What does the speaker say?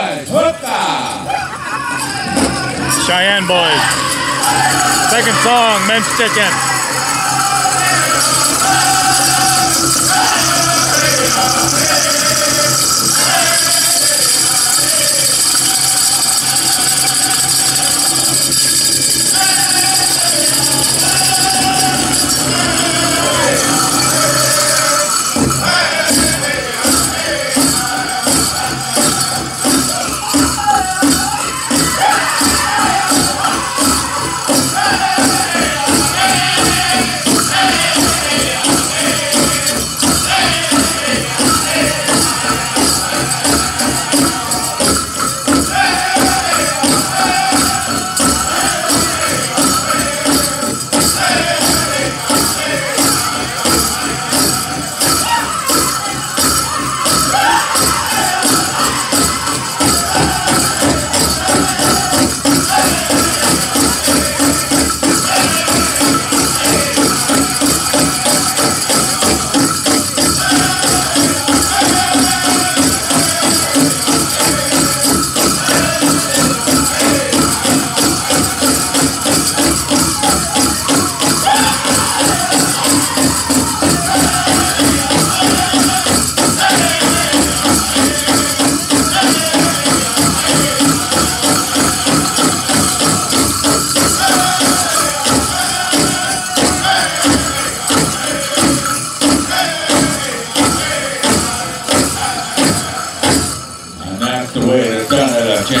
boys, hookah. Cheyenne Boys. Second song, Men's Chicken. the way it's done at a champ.